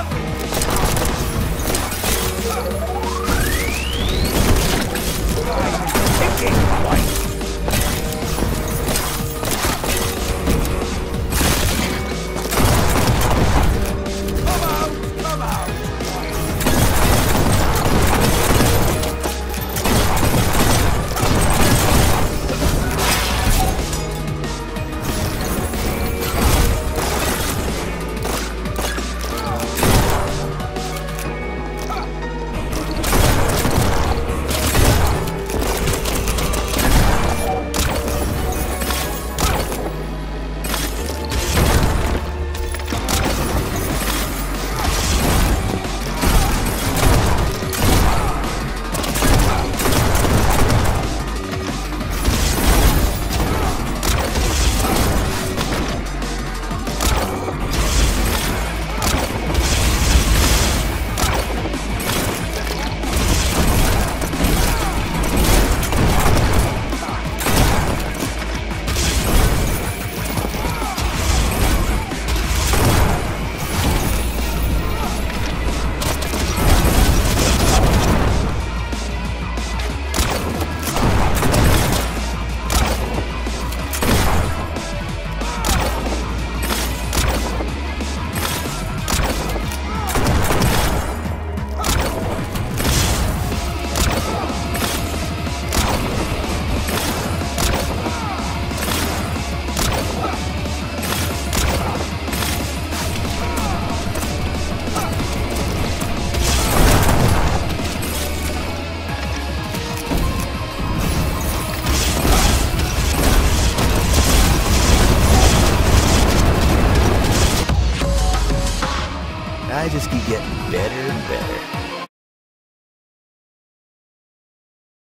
Bravo! I just keep getting better and better.